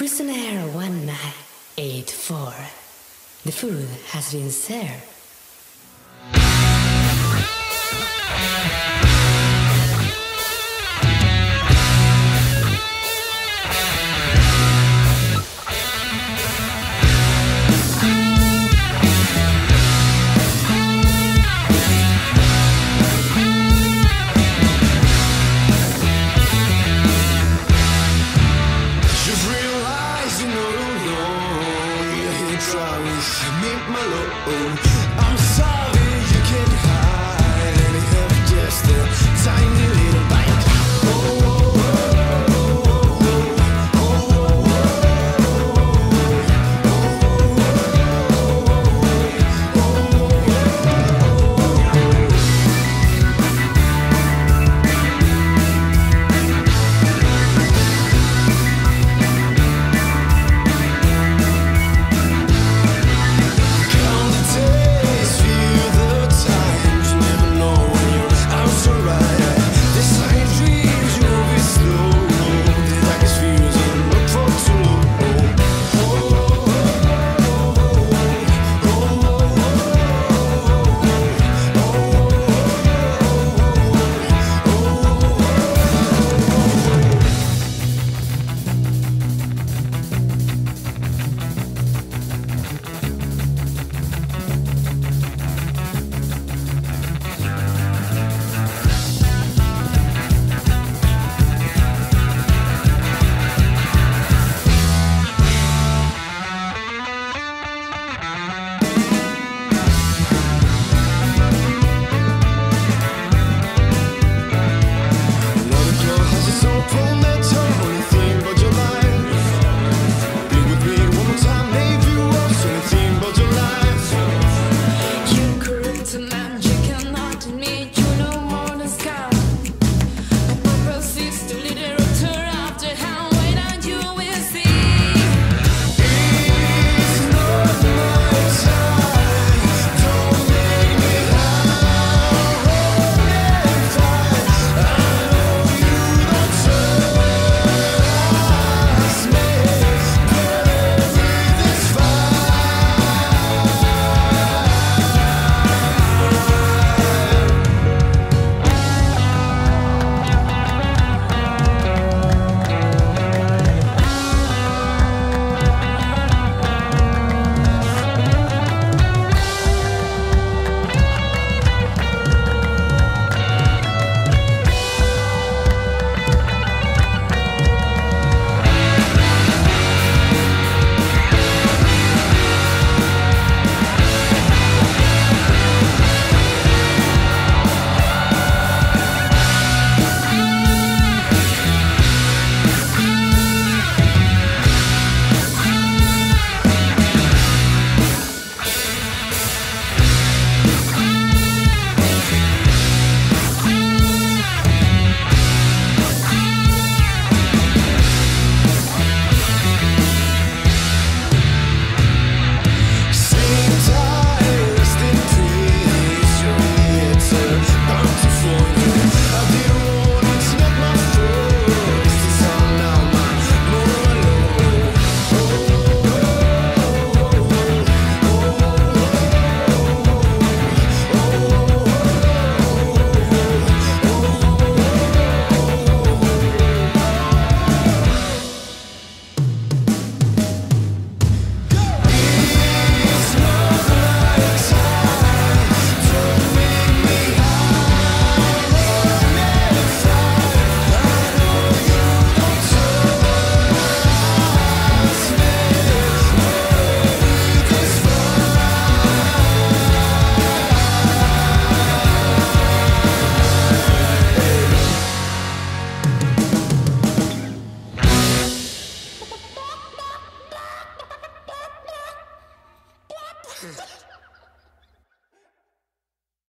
Prisoner 1984. The food has been served. Not